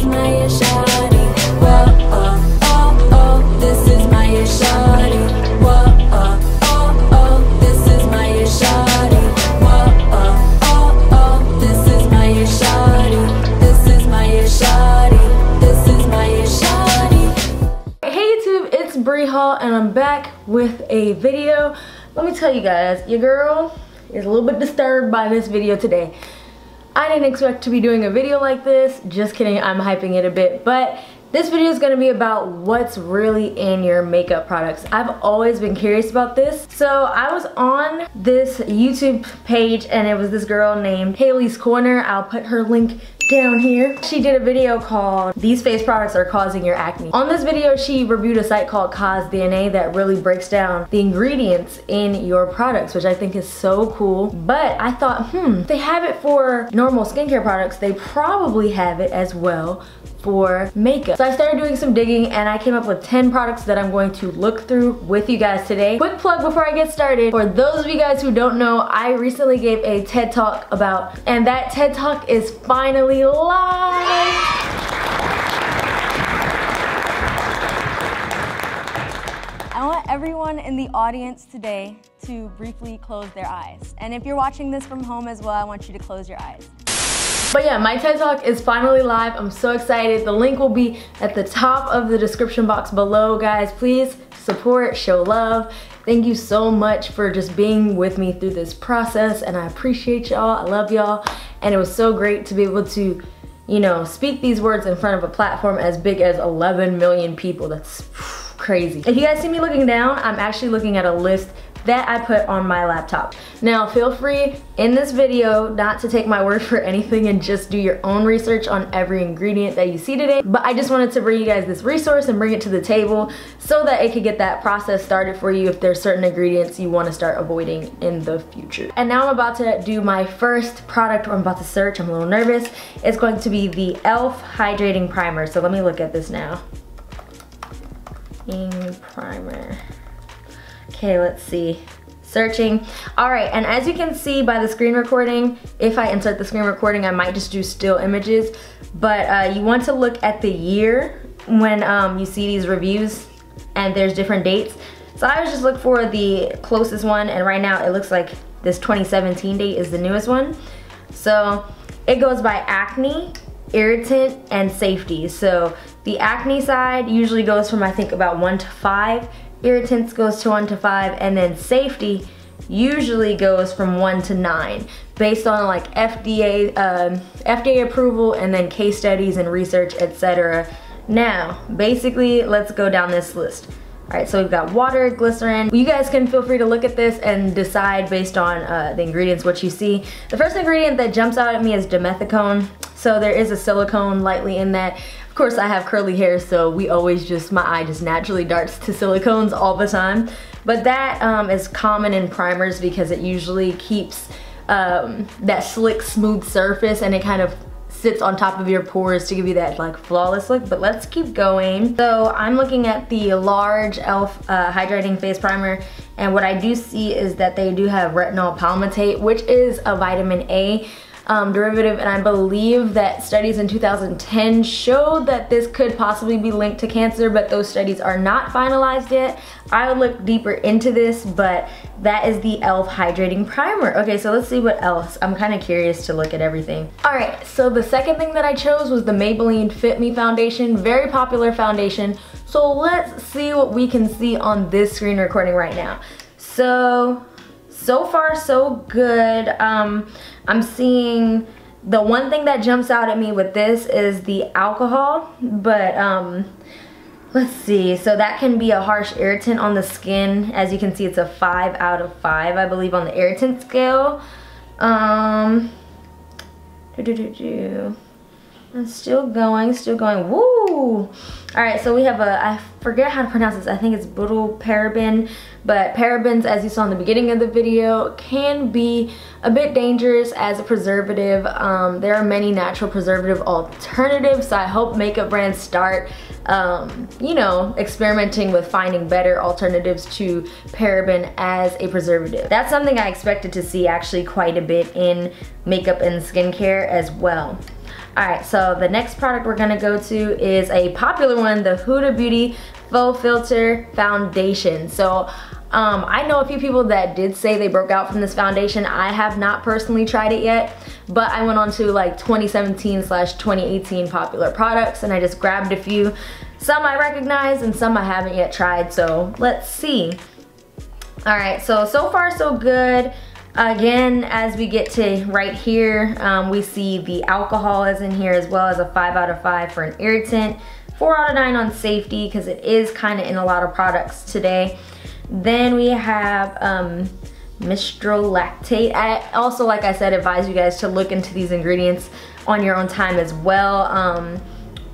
is my shawty. Whoa, oh, oh, oh, this is my shawty. Whoa, this is my shawty. Whoa, this is my shawty. This is my shawty. This is my shawty. Hey YouTube, it's Bri Hall and I'm back with a video. Let me tell you guys, your girl is a little bit disturbed by this video today. I didn't expect to be doing a video like this. Just kidding, I'm hyping it a bit. But this video is to be about what's really in your makeup products. I've always been curious about this. So I was on this YouTube page and it was this girl named Haley's Corner. I'll put her link down here. She did a video called These Face Products Are Causing Your Acne. On this video, she reviewed a site called CosDNA that really breaks down the ingredients in your products, which I think is so cool. But I thought, hmm, they have it for normal skincare products, they probably have it as well for makeup. So I started doing some digging and I came up with 10 products that I'm going to look through with you guys today. Quick plug before I get started. For those of you guys who don't know, I recently gave a TED Talk about, and that TED Talk is finally live. I want everyone in the audience today to briefly close their eyes. And if you're watching this from home as well, I want you to close your eyes. But yeah, my TED Talk is finally live. I'm so excited. The link will be at the top of the description box below, guys. Please support, show love. Thank you so much for just being with me through this process and I appreciate y'all. I love y'all. And it was so great to be able to, you know, speak these words in front of a platform as big as 11 million people. That's crazy. If you guys see me looking down, I'm actually looking at a list that I put on my laptop. Now feel free in this video not to take my word for anything and just do your own research on every ingredient that you see today. But I just wanted to bring you guys this resource and bring it to the table so that it could get that process started for you if there's certain ingredients you want to start avoiding in the future. And now I'm about to do my first product I'm about to search. I'm a little nervous. It's going to be the e.l.f. Hydrating Primer. So let me look at this now. Ing primer. Okay, let's see. Searching. All right, and as you can see by the screen recording, if I insert the screen recording, I might just do still images, but uh, you want to look at the year when um, you see these reviews and there's different dates. So I was just look for the closest one, and right now it looks like this 2017 date is the newest one. So it goes by acne, irritant, and safety. So the acne side usually goes from I think about one to five, irritants goes to one to five, and then safety usually goes from one to nine based on like FDA, um, FDA approval and then case studies and research, etc. Now, basically, let's go down this list. All right, so we've got water, glycerin. You guys can feel free to look at this and decide based on uh, the ingredients what you see. The first ingredient that jumps out at me is dimethicone. So there is a silicone lightly in that. Course, I have curly hair, so we always just, my eye just naturally darts to silicones all the time. But that um, is common in primers because it usually keeps um, that slick, smooth surface and it kind of sits on top of your pores to give you that like flawless look, but let's keep going. So I'm looking at the large e.l.f. Uh, hydrating face primer and what I do see is that they do have retinol palmitate, which is a vitamin A um, derivative and I believe that studies in 2010 showed that this could possibly be linked to cancer but those studies are not finalized yet. I will look deeper into this but that is the e.l.f. Hydrating Primer. Okay so let's see what else. I'm kind of curious to look at everything. Alright so the second thing that I chose was the Maybelline Fit Me Foundation. Very popular foundation. So let's see what we can see on this screen recording right now. So so far so good. Um, I'm seeing the one thing that jumps out at me with this is the alcohol, but um, let's see. So that can be a harsh irritant on the skin. As you can see, it's a five out of five, I believe, on the irritant scale. Um, doo -doo -doo still going, still going. Woo! Alright, so we have a, I forget how to pronounce this. I think it's butyl paraben. But parabens, as you saw in the beginning of the video, can be a bit dangerous as a preservative. Um, there are many natural preservative alternatives. So I hope makeup brands start, um, you know, experimenting with finding better alternatives to paraben as a preservative. That's something I expected to see actually quite a bit in makeup and skincare as well. All right, so the next product we're gonna go to is a popular one, the Huda Beauty Faux Filter Foundation. So um, I know a few people that did say they broke out from this foundation. I have not personally tried it yet, but I went on to like 2017 slash 2018 popular products and I just grabbed a few. Some I recognize and some I haven't yet tried, so let's see. All right, so, so far so good. Again, as we get to right here, um, we see the alcohol is in here as well as a five out of five for an irritant, four out of nine on safety because it is kind of in a lot of products today. Then we have um, lactate. I also, like I said, advise you guys to look into these ingredients on your own time as well. Um,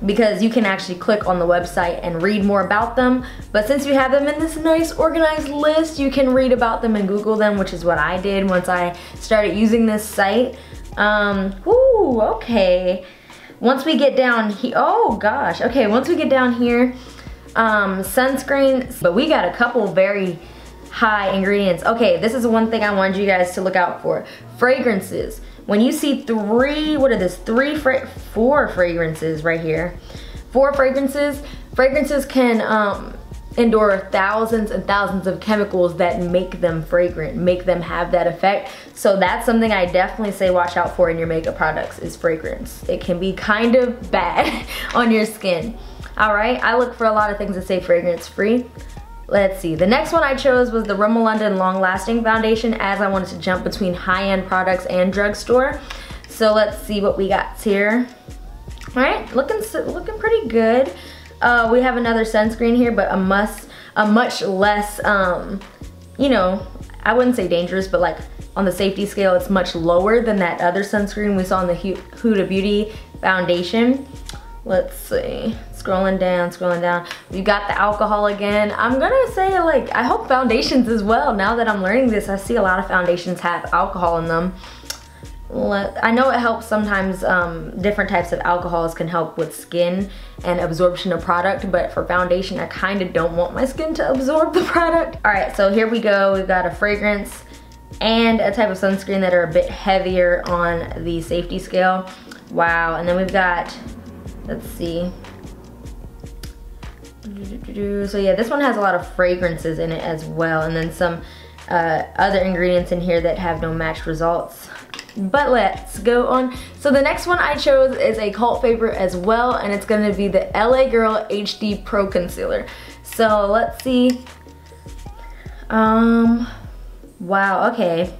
because you can actually click on the website and read more about them. But since you have them in this nice organized list, you can read about them and Google them, which is what I did once I started using this site. Um, ooh, okay. Once we get down here, oh gosh, okay, once we get down here, um, sunscreen, but we got a couple very high ingredients. Okay, this is one thing I wanted you guys to look out for. Fragrances. When you see three, what are this, three, four fragrances right here. Four fragrances. Fragrances can um, endure thousands and thousands of chemicals that make them fragrant, make them have that effect. So that's something I definitely say watch out for in your makeup products is fragrance. It can be kind of bad on your skin. All right, I look for a lot of things that say fragrance free. Let's see, the next one I chose was the Rimmel London Long Lasting Foundation as I wanted to jump between high-end products and drugstore. So let's see what we got here. All right, looking, looking pretty good. Uh, we have another sunscreen here, but a must, a much less, um, you know, I wouldn't say dangerous, but like on the safety scale, it's much lower than that other sunscreen we saw in the Huda Beauty foundation. Let's see, scrolling down, scrolling down. We got the alcohol again. I'm gonna say like, I hope foundations as well. Now that I'm learning this, I see a lot of foundations have alcohol in them. Let, I know it helps sometimes, um, different types of alcohols can help with skin and absorption of product, but for foundation, I kind of don't want my skin to absorb the product. All right, so here we go. We've got a fragrance and a type of sunscreen that are a bit heavier on the safety scale. Wow, and then we've got Let's see. So yeah, this one has a lot of fragrances in it as well, and then some uh, other ingredients in here that have no matched results. But let's go on. So the next one I chose is a cult favorite as well, and it's gonna be the LA Girl HD Pro Concealer. So let's see. Um, wow, okay.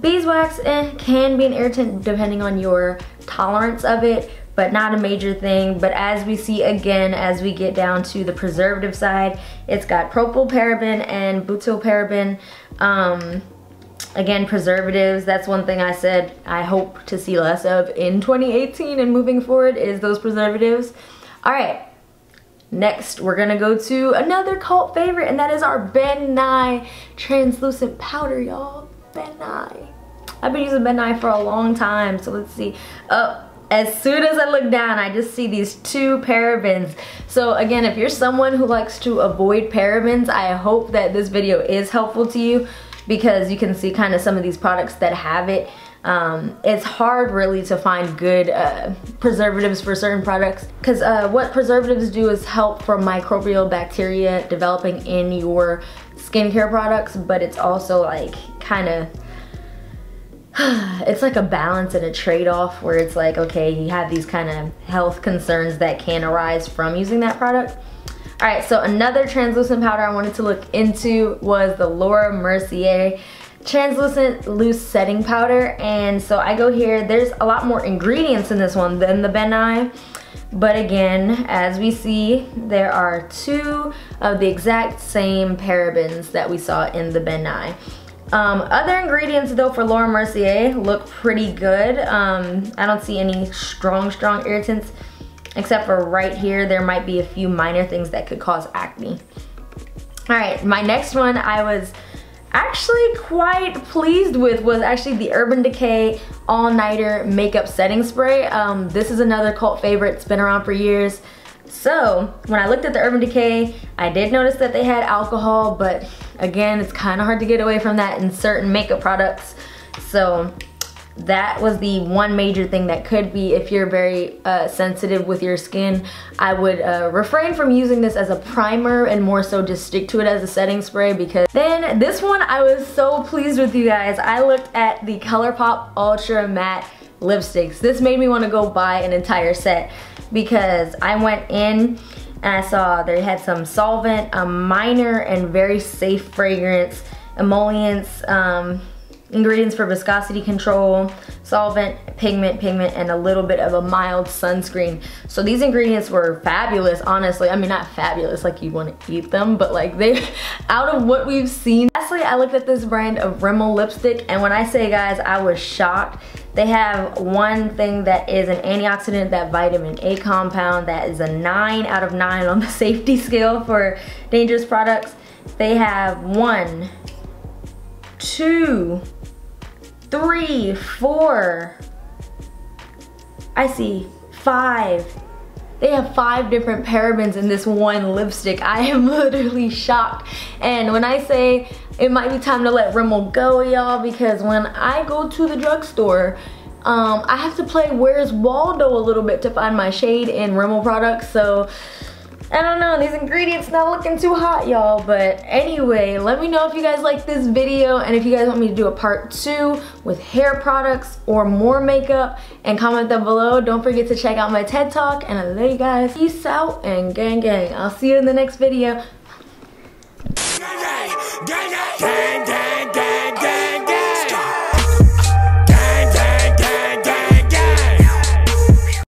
Beeswax eh, can be an irritant depending on your tolerance of it, but not a major thing. But as we see again, as we get down to the preservative side, it's got propylparaben and butylparaben. Um, again, preservatives, that's one thing I said I hope to see less of in 2018 and moving forward is those preservatives. All right, Next, we're gonna go to another cult favorite, and that is our Ben Nye translucent powder, y'all. Ben Nye. I've been using Ben Nye for a long time, so let's see. Oh, as soon as I look down, I just see these two parabens. So again, if you're someone who likes to avoid parabens, I hope that this video is helpful to you because you can see kind of some of these products that have it. Um, it's hard really to find good uh, preservatives for certain products because uh, what preservatives do is help from microbial bacteria developing in your skincare products, but it's also like kind of it's like a balance and a trade-off where it's like, okay, you have these kind of health concerns that can arise from using that product. All right, so another translucent powder I wanted to look into was the Laura Mercier translucent loose setting powder. And so I go here, there's a lot more ingredients in this one than the Ben Nye. But again, as we see, there are two of the exact same parabens that we saw in the Ben Nye. Um, other ingredients though for Laura Mercier look pretty good. Um, I don't see any strong, strong irritants except for right here, there might be a few minor things that could cause acne. All right, my next one I was actually quite pleased with was actually the Urban Decay All Nighter Makeup Setting Spray. Um, this is another cult favorite, it's been around for years. So when I looked at the Urban Decay, I did notice that they had alcohol, but again, it's kind of hard to get away from that in certain makeup products. So that was the one major thing that could be if you're very uh, sensitive with your skin I would uh, refrain from using this as a primer and more so just stick to it as a setting spray because then this one I was so pleased with you guys I looked at the ColourPop Ultra Matte lipsticks this made me want to go buy an entire set because I went in and I saw they had some solvent, a minor and very safe fragrance, emollients, um, ingredients for viscosity control, solvent, pigment, pigment, and a little bit of a mild sunscreen. So these ingredients were fabulous, honestly. I mean, not fabulous like you want to eat them, but like they, out of what we've seen. Lastly, I looked at this brand of Rimmel lipstick, and when I say guys, I was shocked. They have one thing that is an antioxidant, that vitamin A compound, that is a nine out of nine on the safety scale for dangerous products. They have one, two, three, four, I see five. They have five different parabens in this one lipstick. I am literally shocked. And when I say it might be time to let Rimmel go, y'all, because when I go to the drugstore, um, I have to play Where's Waldo a little bit to find my shade in Rimmel products. So I don't know, these ingredients not looking too hot, y'all. But anyway, let me know if you guys like this video and if you guys want me to do a part two with hair products or more makeup and comment down below. Don't forget to check out my TED Talk and I love you guys. Peace out and gang gang. I'll see you in the next video. Gang, gang, gang, gang, gang.